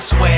swell.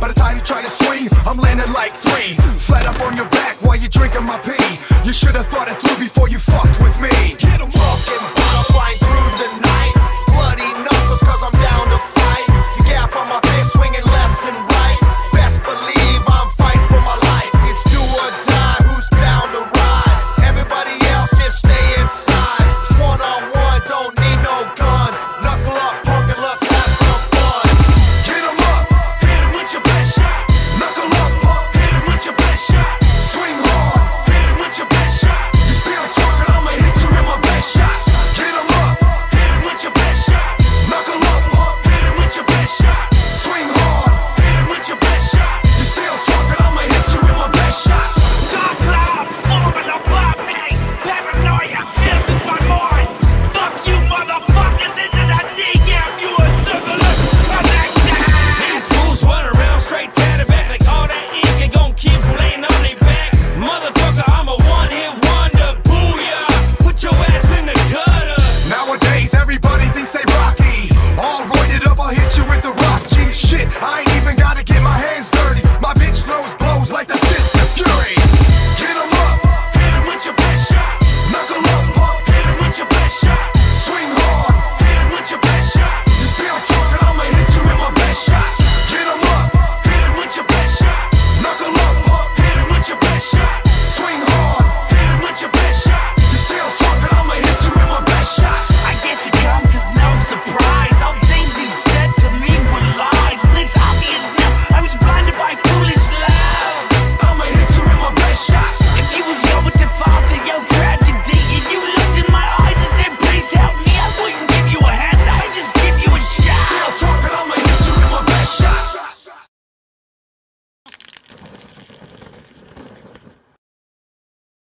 By the time you try to swing, I'm landing like three. Flat up on your back while you're drinking my pee. You should've thought it through before you fucked with me.